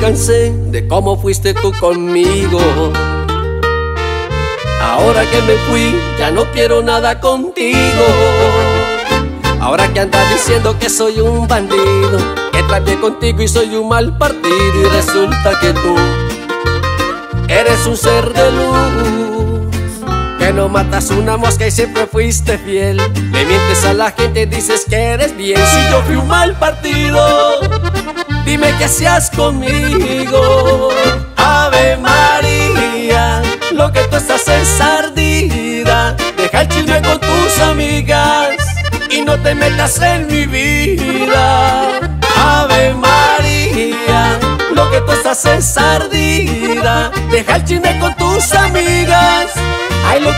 cansé de cómo fuiste tú conmigo. Ahora que me fui, ya no quiero nada contigo. Ahora que andas diciendo que soy un bandido, que traté contigo y soy un mal partido, y resulta que tú eres un ser de luz. Que no matas una mosca y siempre fuiste fiel. Le mientes a la gente, dices que eres bien. Si yo fui un mal partido, dime qué hacías conmigo. Ave María, lo que tú estás es ardida. Deja el chisme con tus amigas y no te metas en mi vida. Ave María, lo que tú estás es ardida. Deja el chisme con tus amigas. Ay, lo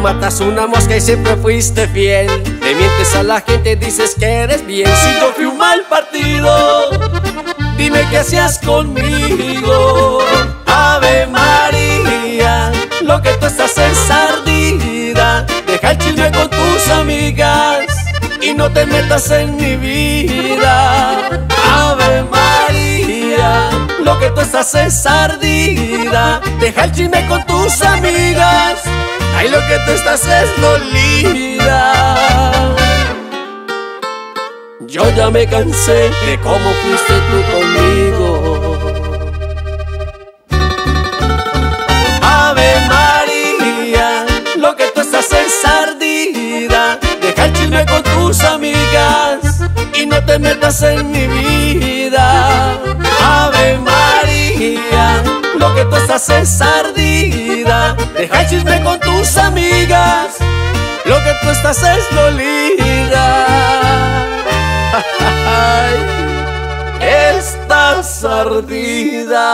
matas una mosca y siempre fuiste fiel. Le mientes a la gente, dices que eres bien. Si yo fui un mal partido, dime qué hacías conmigo. Ave María, lo que tú estás es ardida. Deja el chisme con tus amigas y no te metas en mi vida. Ave María, lo que tú estás es ardida. Deja el chisme con tus amigas. Ay, lo que tú estás es dolida. Yo ya me cansé de cómo fuiste tú conmigo. Ave María, lo que tú estás es ardida. Deja el chisme con tus amigas y no te metas en mi vida. Ave María, lo que tú estás es ardida. Deja el chisme que tú estás es estás ardida.